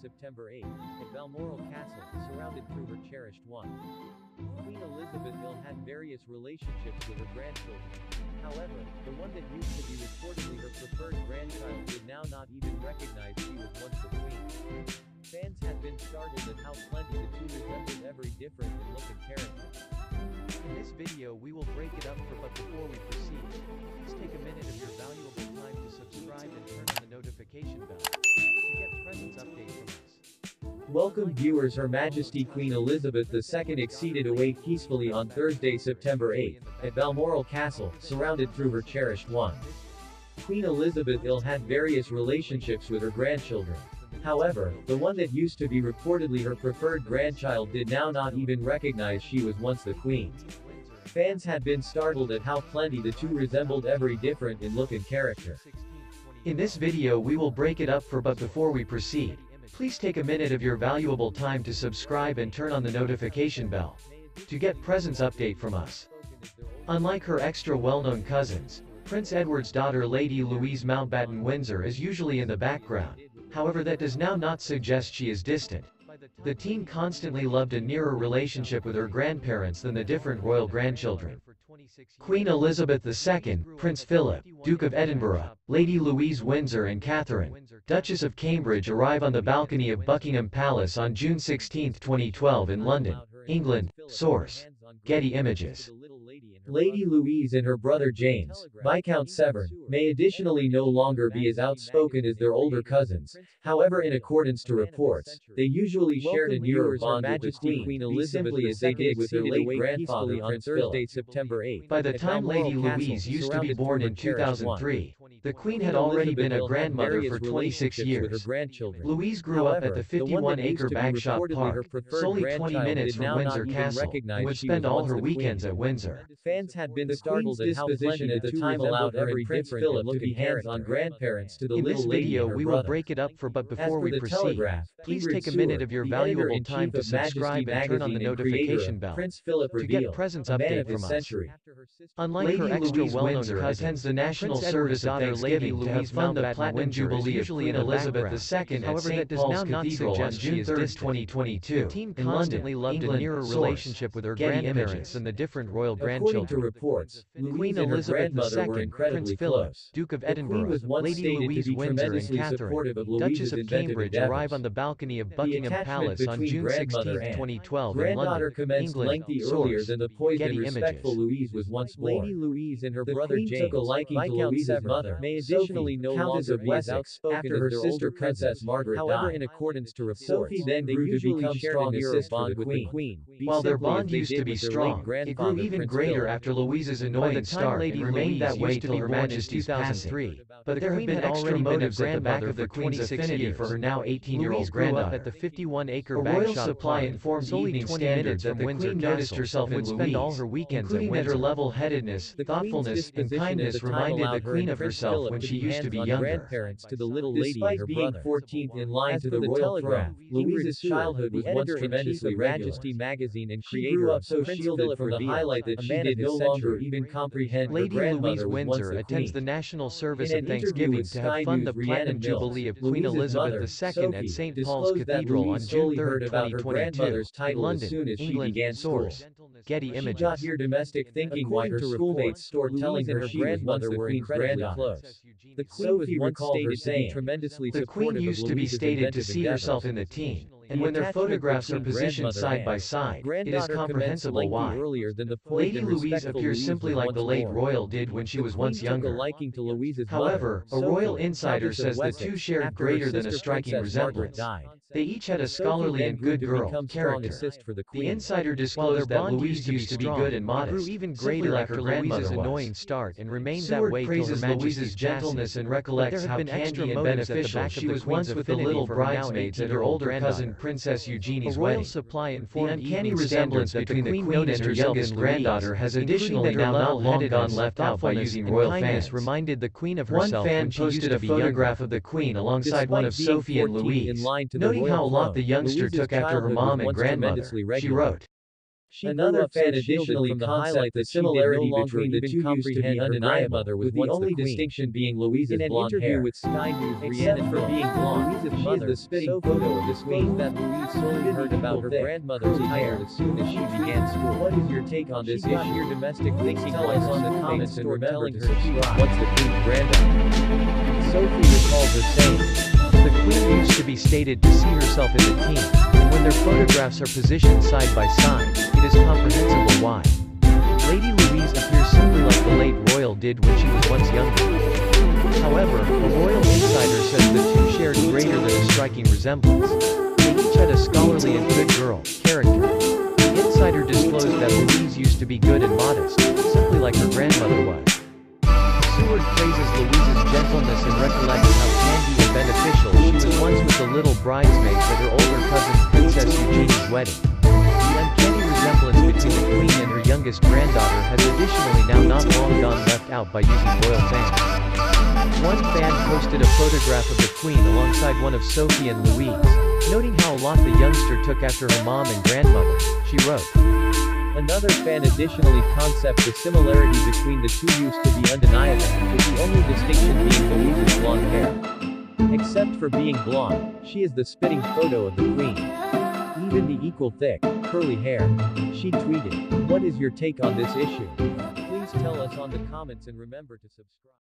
September 8, at Balmoral Castle, surrounded through her cherished one. Queen Elizabeth II had various relationships with her grandchildren. However, the one that used to be reportedly her preferred grandchild did now not even recognize she was once the queen. Fans had been startled at how plenty the two resembled every different in look and character. In this video we will break it up for but before we proceed, please take a minute of your Welcome viewers Her Majesty Queen Elizabeth II exceeded away peacefully on Thursday, September 8, at Balmoral Castle, surrounded through her cherished one. Queen Elizabeth II had various relationships with her grandchildren. However, the one that used to be reportedly her preferred grandchild did now not even recognize she was once the queen. Fans had been startled at how plenty the two resembled every different in look and character. In this video we will break it up for but before we proceed, please take a minute of your valuable time to subscribe and turn on the notification bell to get presents update from us. Unlike her extra well-known cousins, Prince Edward's daughter Lady Louise Mountbatten Windsor is usually in the background, however that does now not suggest she is distant. The teen constantly loved a nearer relationship with her grandparents than the different royal grandchildren. Queen Elizabeth II, Prince Philip, Duke of Edinburgh, Lady Louise Windsor and Catherine, Duchess of Cambridge arrive on the balcony of Buckingham Palace on June 16, 2012 in London, England. Source. Getty Images. Lady Louise and her brother James, Viscount Severn, may additionally no longer be as outspoken as their older cousins. However in accordance to reports, they usually shared a nearer bond with the Queen, Queen Elizabeth simply as they did with their late grandfather on Thursday, September 8. By the time Lady Louise used to be born in 2003, the Queen had already been a grandmother for 26 years. Louise grew up at the 51-acre Bagshot Park, solely 20 minutes from Windsor Castle, and would spend all her weekends at Windsor. Fans had been startled at how disposition at the time allowed every Prince Philip to be hands-on grandparents to the In this video we will break it up for but before we proceed, please take a minute of your valuable time to subscribe and turn on the Magazine and creator notification bell Prince Philip to get presents update from us. century. Unlike her extra well-known cousins, attends the National Service of Lady to Louise fund the Mountbatten Platinum Windsor is Jubilee usually in Elizabeth. II at However, St. Paul's Cathedral on June she 3, 2022. The teen in constantly London, loved a nearer relationship with her Getty grandparents Images. than the different royal According to reports, Queen Louise and Elizabeth grandmother were II, incredibly Prince Philip. Duke of Edinburgh, was once Lady Louise Windsor and Catherine, of Duchess of inventive Cambridge arrive on the balcony of Buckingham Palace on June grandmother 16, 2012 in London, England. lengthy Source. earlier than the poised and Getty respectful Images. Louise was once born. Lady Louise and her The brother Queen James, took a liking to Viscount Louise's mother, may Sophie, additionally no Countess longer of be as Wessex, outspoken after as her sister Princess. Margaret However, died. in accordance to reports, Sophie then they grew to usually become shared strong a nearer assist bond the with the Queen. While their bond used to be with their late strong, it grew even greater after Louise's By the annoying time start Lady and remained that way till Her Majesty's passing. 2003, But there have been extra already been a motives at the back of the Queen's affinity for her now 18-year-old Louise grew granddaughter. at the 51-acre A royal supply informed solely Evening 20 Standard that the Queen noticed herself in spend all Louise, her weekends including that her level-headedness, thoughtfulness, and kindness reminded the Queen of Prince herself when she used to be younger. grandparents to the little lady Despite and her being brother. 14th in line As to the the royal Telegraph, throne, Louise's childhood was once tremendously. Majesty magazine and She grew up so Prince shielded from the highlight that she did no longer even comprehend Lady Louise Windsor attends the National Service In of Thanksgiving to have fund the Platinum Jubilee of Queen Elizabeth II at St. Paul's Cathedral on June 3, about her 2022. grandmother's title London, she England. Source. Getty She Images. got here domestic thinking why her schoolmates stored telling her her she was once grandmother the were incredibly granddaughter. The Queen Sophie once stated to be tremendously The Queen used to be stated to see herself in the teen, The and when their photographs are positioned side by side, it is comprehensible why. earlier than the poised Lady Louise appears simply like the late royal did when she was once younger. liking to Louise's However, a royal insider says the two shared greater than a striking resemblance. They each had a scholarly and good girl character. for the The insider disclosed that Louise used to be good and modest, grew even greater like after her Louise's annoying start and remained that way praises Louise's gentleness and recollects how candy and motives at the beneficial she was once with the little for her now bridesmaids and her older cousin Princess Eugenie's A royal wedding. supply The informed uncanny resemblance between the Queen Queen and her herself youngest granddaughter has additionally now not long gone left out by using royal fans. reminded the Queen of One fan when she used posted a photograph of the Queen alongside one of Sophie and 14th in Louise, line to the noting royal how a lot the youngster took after her mom and grandmother. She wrote, She Another so fan additionally from the highlight the she no similarity between the two used to be undeniable, with the only queen. distinction being Louisa's In an blonde interview hair. with Sky News, Rhiannon for being blonde, Louisa's she is the spitting Sophie, photo of the disclosed queen. that Louise solely heard about her thick, grandmother's hair. as soon as she began school. What is your take on this She issue? your domestic thinking tell us on the comments and remember telling to subscribe. was the queen's granddaughter. Sophie recalled her saying, The queen used to be stated to see herself in the team, and when their photographs are positioned side by side, it is comprehensible why. Lady Louise appears simply like the late royal did when she was once younger. However, a royal insider says the two shared greater than a striking resemblance. They each had a scholarly and good girl character. The insider disclosed that Louise used to be good and modest, simply like her grandmother was. Seward praises Louise's gentleness and recollects how beneficial she was once with the little bridesmaids at her older cousin Princess Eugenie's wedding. The uncanny resemblance between the queen and her youngest granddaughter has additionally now not long gone left out by using royal fans. One fan posted a photograph of the queen alongside one of Sophie and Louise, noting how a lot the youngster took after her mom and grandmother. She wrote, Another fan additionally concept the similarity between the two used to be undeniable, with the only distinction being Louise's blonde hair. Except for being blonde, she is the spitting photo of the queen. Even the equal thick, curly hair. She tweeted, What is your take on this issue? Please tell us on the comments and remember to subscribe.